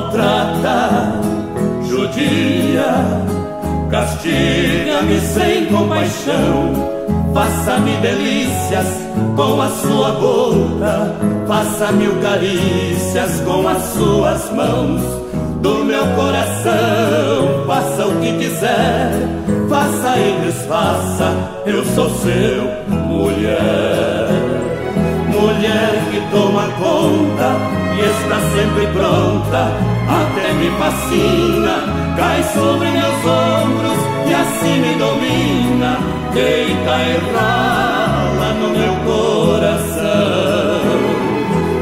maltrata, judia, castiga-me sem compaixão. Faça-me delícias com a sua boca, faça mil carícias com as suas mãos. Do meu coração, faça o que quiser, faça e desfaça, eu sou seu, mulher mulher que toma conta está sempre pronta, até me fascina, cai sobre meus ombros e assim me domina, deita e rala no meu coração.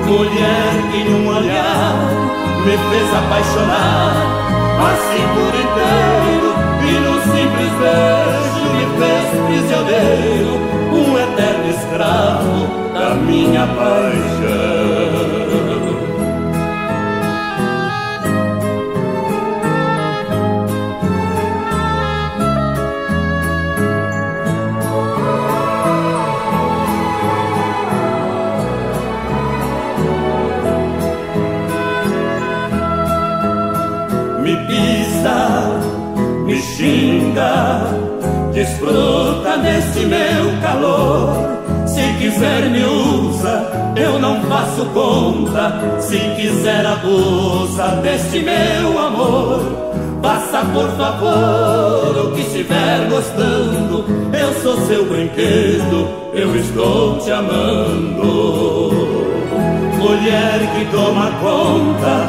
Mulher que num olhar me fez apaixonar, assim por inteiro, e num simples beijo me fez prisioneiro, um eterno escravo da minha paixão. Xinga, desfruta desse meu calor se quiser me usa, eu não faço conta. Se quiser abusa deste meu amor. Faça por favor o que estiver gostando. Eu sou seu brinquedo, eu estou te amando. Mulher que toma conta,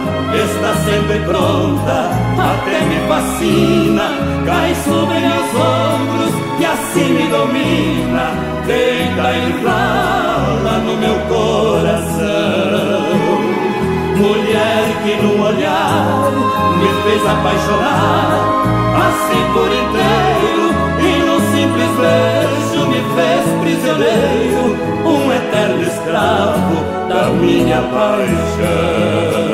sempre pronta, até me fascina, cai sobre meus ombros e assim me domina, deita e fala no meu coração. Mulher que num olhar me fez apaixonar, assim por inteiro, e num simples beijo me fez prisioneiro, um eterno escravo da minha paixão.